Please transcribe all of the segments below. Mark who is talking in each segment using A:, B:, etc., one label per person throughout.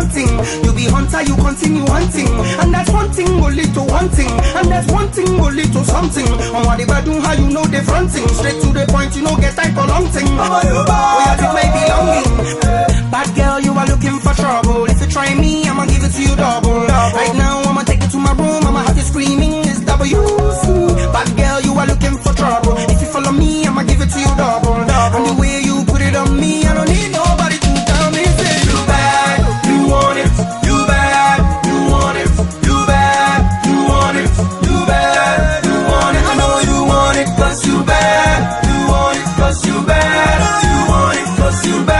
A: You be hunter, you continue hunting. And that's one thing will lead to hunting. And that's one thing will lead to something. On what i do, how you know they fronting. Straight to the point, you know get time for long thing. Oh, yeah, this may my belonging. Bad girl, you are looking for trouble. If you try me, I'ma give it to you double. cause you bad, you want it cause you bad.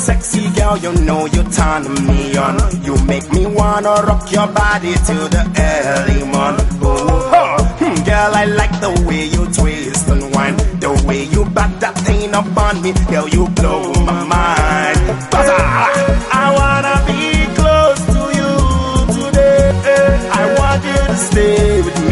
B: Sexy girl, you know you turn me on. You make me wanna rock your body to the early morn. Oh, oh. Hmm, girl, I like the way you twist and wind. The way you back that thing up on me, girl, you blow my mind. I wanna be close to you today. I want you to stay with me.